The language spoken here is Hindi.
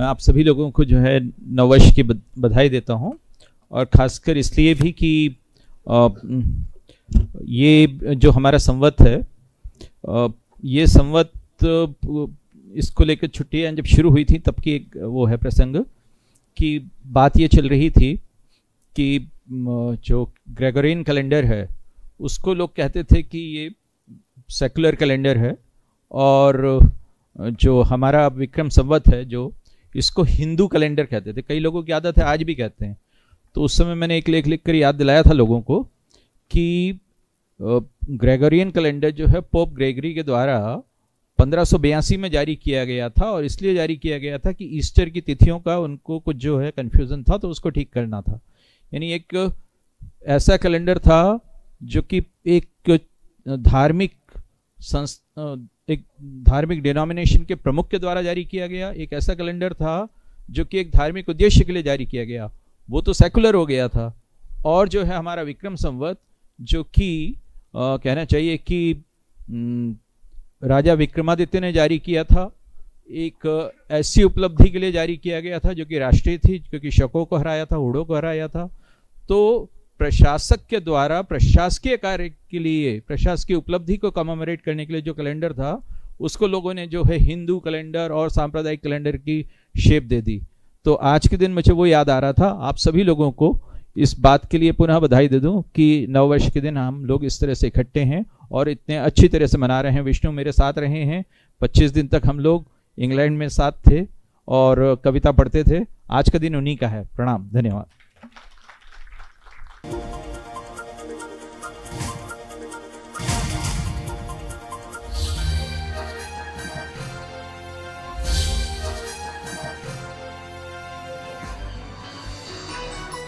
मैं आप सभी लोगों को जो है नववर्ष की बधाई देता हूँ और ख़ासकर इसलिए भी कि ये जो हमारा संवत है ये संवत इसको लेकर छुट्टियाँ जब शुरू हुई थी तब की एक वो है प्रसंग कि बात ये चल रही थी कि जो ग्रेगोरियन कैलेंडर है, उसको लोग कहते थे कि ये सेकुलर कैलेंडर है और जो हमारा विक्रम संवत है, जो इसको हिंदू कैलेंडर कहते थे। कई लोगों की आदत है, आज भी कहते हैं। तो उस समय मैंने एक लेख लिख कर याद दिलाया था लोगों को कि ग्रेगोरियन कैलेंडर जो है, पोप ग्रेगरी के द्वारा पंद्रह में जारी किया गया था और इसलिए जारी किया गया था कि ईस्टर की तिथियों का उनको कुछ जो है कन्फ्यूज़न था तो उसको ठीक करना था। यानी एक ऐसा कैलेंडर था जो कि एक धार्मिक एक धार्मिक डिनोमिनेशन के प्रमुख के द्वारा जारी किया गया। एक ऐसा कैलेंडर था जो कि एक धार्मिक उद्देश्य के लिए जारी किया गया। वो तो सेकुलर हो गया था। और जो है हमारा विक्रम संवत, जो कि कहना चाहिए कि राजा विक्रमादित्य ने जारी किया था। एक ऐसी उपलब्धि के लिए जारी किया गया था जो कि राष्ट्रीय थी, क्योंकि शकों को हराया था हुड़ों को हराया था। तो प्रशासक के द्वारा, प्रशासकीय कार्य के लिए, प्रशासकीय उपलब्धि को कमोमरेट करने के लिए जो कैलेंडर था, उसको लोगों ने जो है हिंदू कैलेंडर और सांप्रदायिक कैलेंडर की शेप दे दी। तो आज के दिन मुझे वो याद आ रहा था, आप सभी लोगों को इस बात के लिए पुनः बधाई दे दूँ कि नववर्ष के दिन हम लोग इस तरह से इकट्ठे हैं और इतने अच्छी तरह से मना रहे हैं, विष्णु मेरे साथ रहे हैं। 25 दिन तक हम लोग इंग्लैंड में साथ थे और कविता पढ़ते थे। आज का दिन उन्हीं का है। प्रणाम, धन्यवाद।